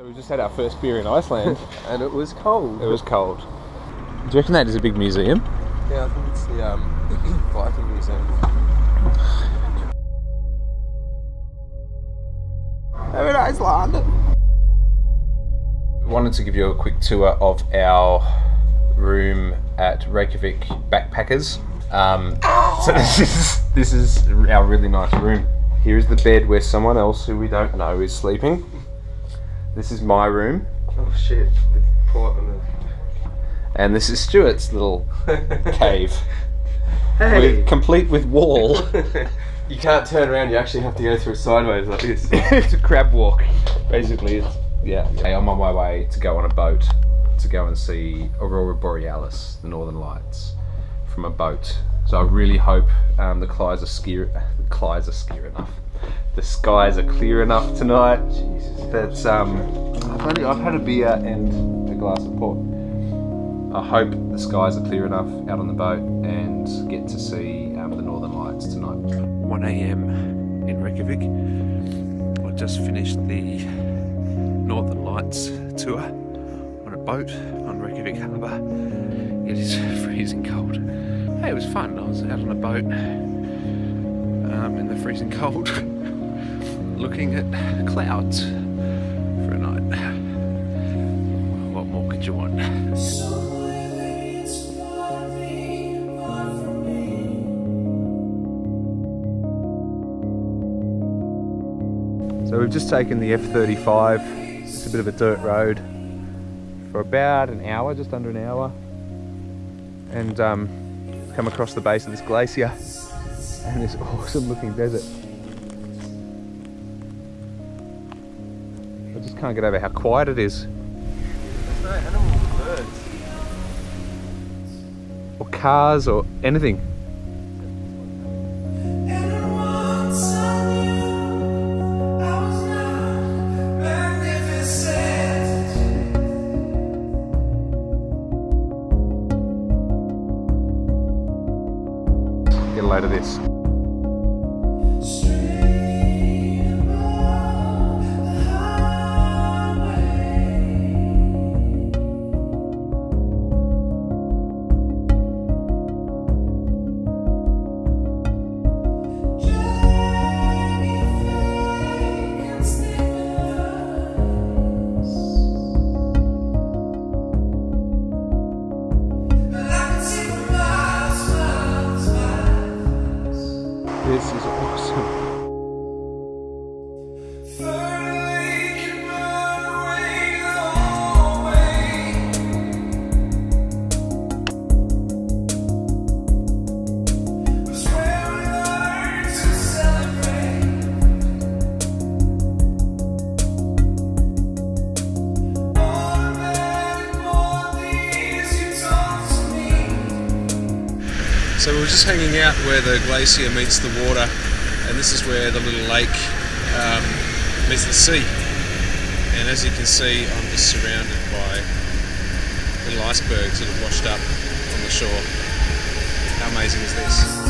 So we just had our first beer in Iceland. and it was cold. it was cold. Do you reckon that is a big museum? Yeah, I think it's the um, Viking Museum. I'm in Iceland. Wanted to give you a quick tour of our room at Reykjavik Backpackers. Um, so this is this is our really nice room. Here is the bed where someone else who we don't know is sleeping. This is my room, Oh shit, with port on and this is Stuart's little cave, Hey! with, complete with wall. you can't turn around, you actually have to go through sideways like this. it's a crab walk, basically. It's yeah. Hey, I'm on my way to go on a boat to go and see Aurora Borealis, the Northern Lights, from a boat. So I really hope um, the skies are the are skier enough. The skies are clear enough tonight. Jesus, that's um. I've only I've had a beer and a glass of port. I hope the skies are clear enough out on the boat and get to see um, the Northern Lights tonight. 1 a.m. in Reykjavik. I just finished the Northern Lights tour on a boat on Reykjavik Harbour. It is freezing cold. Hey, it was fun. I was out on a boat um, in the freezing cold looking at clouds for a night. What more could you want? So we've just taken the F35. It's a bit of a dirt road for about an hour, just under an hour, and um, come across the base of this glacier and this awesome looking desert. Can't get over how quiet it is, There's no animals or birds. or cars, or anything. Get a load of this. This So we were just hanging out where the glacier meets the water, and this is where the little lake um, meets the sea. And as you can see, I'm just surrounded by little icebergs that have washed up on the shore. How amazing is this?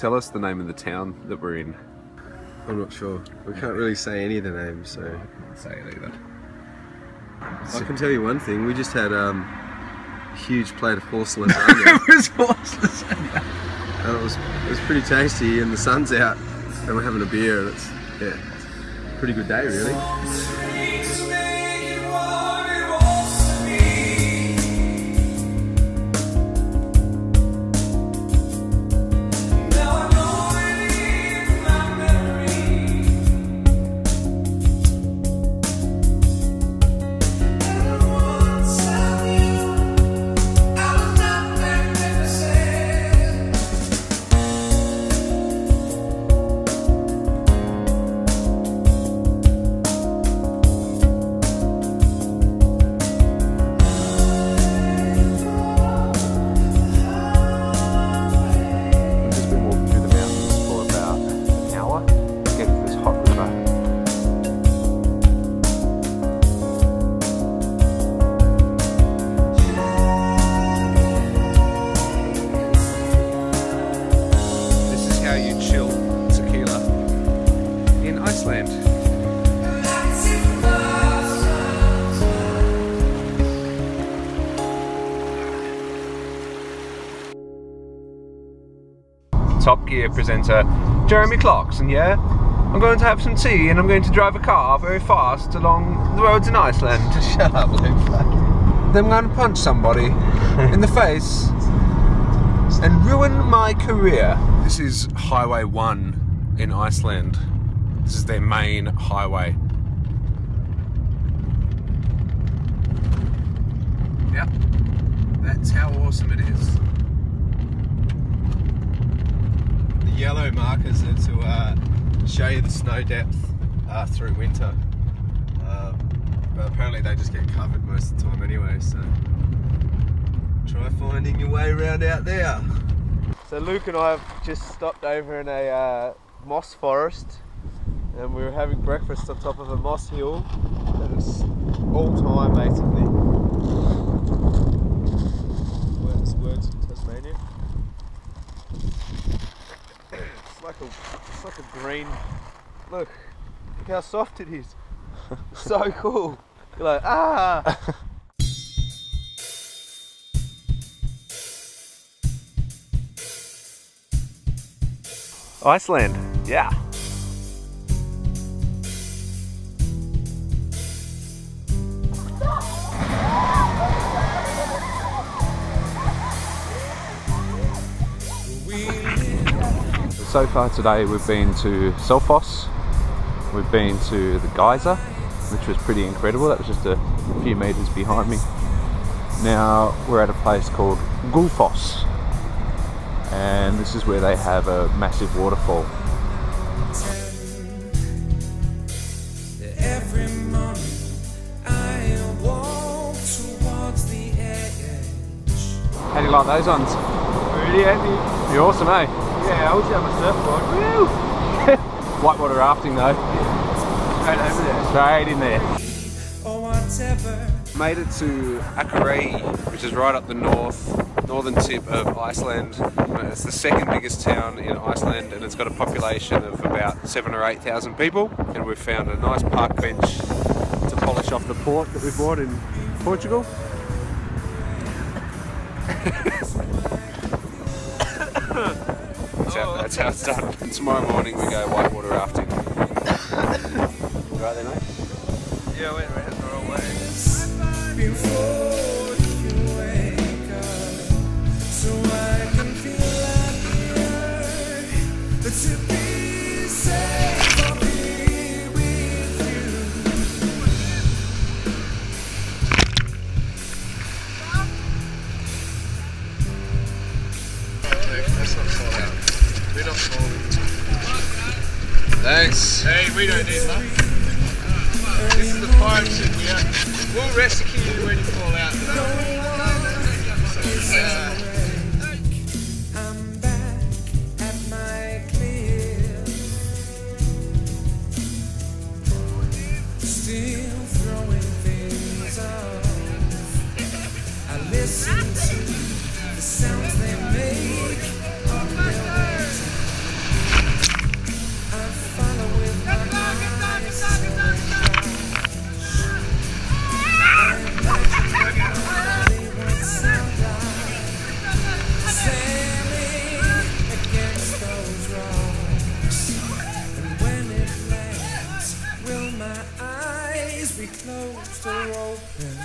Tell us the name of the town that we're in. I'm not sure. We can't really say any of the names, so. I Can't say it either. I can tell you one thing. We just had um, a huge plate of horse lasagna, and it was it was pretty tasty. And the sun's out, and we're having a beer, and it's yeah, pretty good day really. Top Gear presenter Jeremy Clarkson, yeah? I'm going to have some tea and I'm going to drive a car very fast along the roads in Iceland. Shut up, Luke. Then I'm going to punch somebody in the face and ruin my career. This is Highway 1 in Iceland. This is their main highway. Yep, that's how awesome it is. The yellow markers are to uh, show you the snow depth uh, through winter. Uh, but apparently they just get covered most of the time anyway, so try finding your way around out there. So Luke and I have just stopped over in a uh, moss forest and we were having breakfast on top of a moss hill and it's all time basically. Words, words in Tasmania. It's like a, it's like a green. Look, look how soft it is. so cool. You're like ah. Iceland, yeah. So far today we've been to Selfoss, we've been to the geyser, which was pretty incredible, that was just a few metres behind me. Now we're at a place called Gullfoss, and this is where they have a massive waterfall. Every morning I walk towards the edge. How do you like those ones? Really happy. You're awesome, eh? Yeah, I was on my surfboard. Woo! Whitewater rafting though, Straight over there. straight in there. Made it to Akureyri, which is right up the north, northern tip of Iceland. It's the second biggest town in Iceland and it's got a population of about seven or eight thousand people. And we've found a nice park bench to polish off the port that we bought in Portugal. That's, how, that's how it's done. And tomorrow morning we go whitewater rafting. right then, mate? Yeah, I went around the wrong way. Before you we don't need that. This is the pirate ship. We are, we'll rescue you when you fall out. Open.